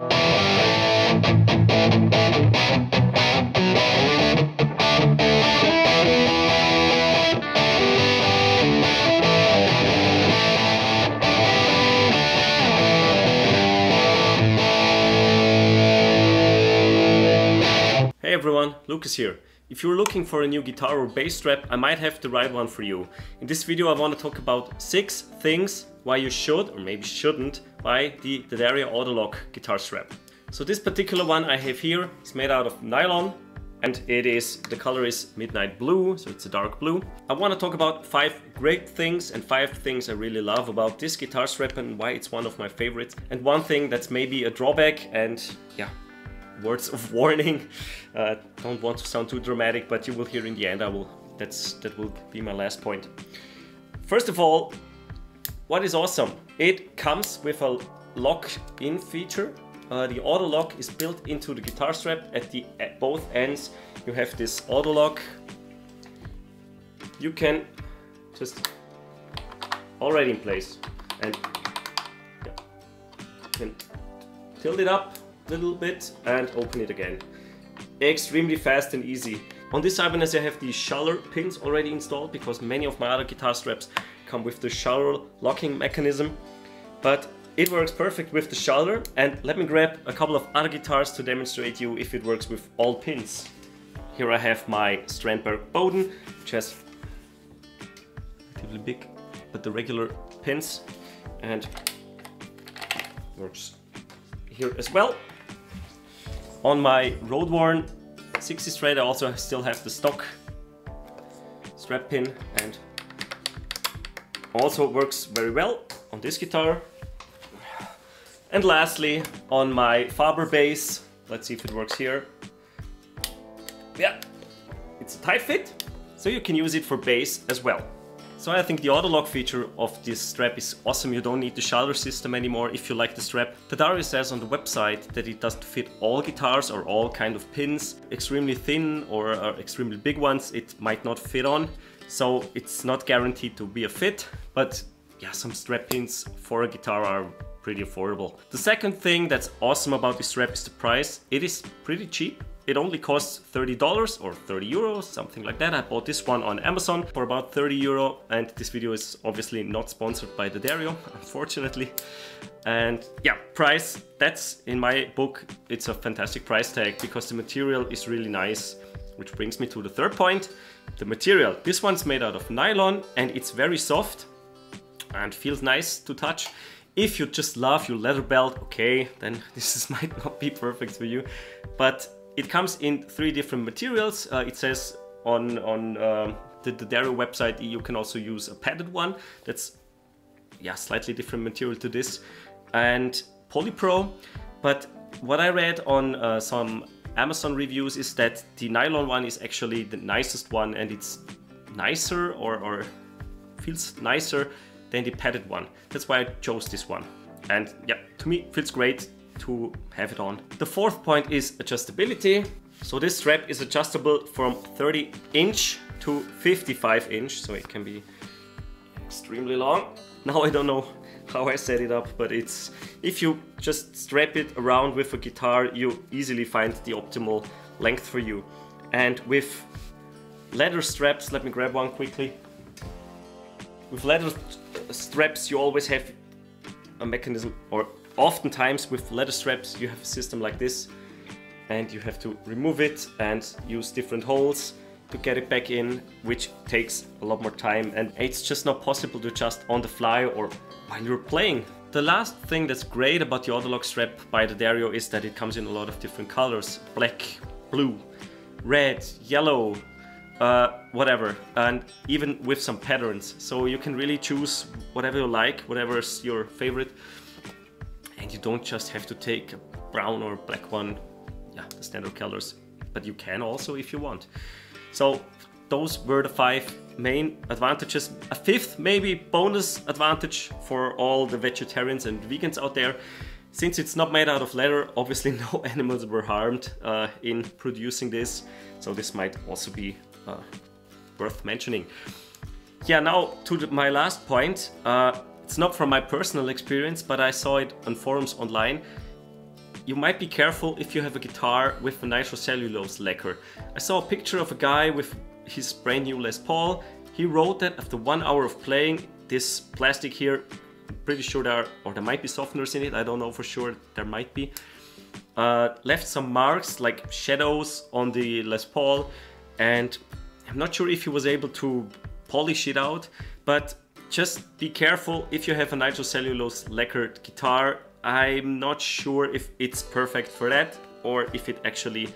Hey everyone, Lucas here. If you're looking for a new guitar or bass strap, I might have the right one for you. In this video I want to talk about 6 things why you should, or maybe shouldn't, buy the D'Addario Autolock guitar strap. So this particular one I have here is made out of nylon and it is, the color is midnight blue, so it's a dark blue. I want to talk about 5 great things and 5 things I really love about this guitar strap and why it's one of my favorites. And one thing that's maybe a drawback and yeah, words of warning. Uh, don't want to sound too dramatic, but you will hear in the end. I will. That's that will be my last point. First of all, what is awesome? It comes with a lock-in feature. Uh, the auto lock is built into the guitar strap at the at both ends. You have this auto lock. You can just already in place and yeah, tilt it up a little bit and open it again. Extremely fast and easy. On this Ibanez I have the Schaller pins already installed because many of my other guitar straps come with the Schaller locking mechanism. But it works perfect with the Schaller and let me grab a couple of other guitars to demonstrate you if it works with all pins. Here I have my Strandberg Boden, which has relatively big but the regular pins and works here as well. On my Roadworn 60 Strat I also still have the stock strap pin and also works very well on this guitar. And lastly, on my Faber bass, let's see if it works here. Yeah, it's a tight fit, so you can use it for bass as well. So I think the auto lock feature of this strap is awesome. You don't need the Schaller system anymore if you like the strap. D'Addario says on the website that it doesn't fit all guitars or all kind of pins. Extremely thin or, or extremely big ones it might not fit on. So it's not guaranteed to be a fit, but yeah, some strap pins for a guitar are pretty affordable. The second thing that's awesome about this strap is the price. It is pretty cheap. It only costs $30 or 30 euros, something like that. I bought this one on Amazon for about 30 euro and this video is obviously not sponsored by D'Addario, unfortunately. And yeah, price, that's in my book, it's a fantastic price tag because the material is really nice. Which brings me to the third point, the material. This one's made out of nylon and it's very soft and feels nice to touch. If you just love your leather belt, okay, then this is, might not be perfect for you. But it comes in three different materials. Uh, it says on, on uh, the, the D'Addario website you can also use a padded one. That's yeah, slightly different material to this. And Polypro. But what I read on uh, some Amazon reviews is that the nylon one is actually the nicest one and it's nicer or, or feels nicer than the padded one. That's why I chose this one. And yeah, to me, feels great to have it on. The fourth point is adjustability. So this strap is adjustable from 30 inch to 55 inch, so it can be extremely long. Now I don't know how I set it up, but it's if you just strap it around with a guitar, you easily find the optimal length for you. And with leather straps, let me grab one quickly. With leather straps, you always have a mechanism or Oftentimes with leather straps you have a system like this and you have to remove it and use different holes to get it back in, which takes a lot more time and it's just not possible to adjust on the fly or while you're playing. The last thing that's great about the Autolock strap by D'Addario is that it comes in a lot of different colors. Black, blue, red, yellow, uh, whatever, and even with some patterns. So you can really choose whatever you like, whatever is your favorite and you don't just have to take a brown or black one, yeah, the standard colors, but you can also if you want. So those were the five main advantages. A fifth maybe bonus advantage for all the vegetarians and vegans out there. Since it's not made out of leather, obviously no animals were harmed uh, in producing this, so this might also be uh, worth mentioning. Yeah, now to the, my last point. Uh, it's not from my personal experience, but I saw it on forums online. you might be careful if you have a guitar with a nitrocellulose lacquer. I saw a picture of a guy with his brand new Les Paul. He wrote that after one hour of playing, this plastic here, pretty sure there are, or there might be softeners in it, I don't know for sure, there might be, uh, left some marks like shadows on the Les Paul and I'm not sure if he was able to polish it out, but just be careful if you have a nitrocellulose lacquered guitar. I'm not sure if it's perfect for that or if it actually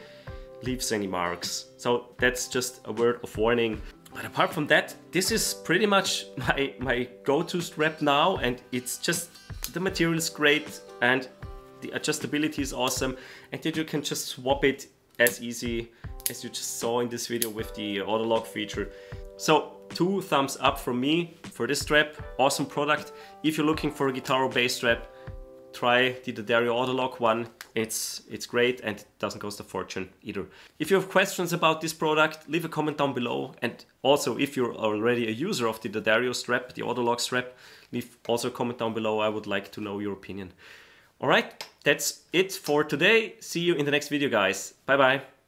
leaves any marks. So that's just a word of warning. But apart from that, this is pretty much my, my go-to strap now and it's just, the material is great and the adjustability is awesome and then you can just swap it as easy as you just saw in this video with the auto lock feature. So two thumbs up from me for this strap, awesome product. If you're looking for a guitar or bass strap, try the D'Addario Autolock one. It's, it's great and it doesn't cost a fortune either. If you have questions about this product, leave a comment down below. And also, if you're already a user of the D'Addario strap, the Autolock strap, leave also a comment down below. I would like to know your opinion. All right, that's it for today. See you in the next video, guys. Bye-bye.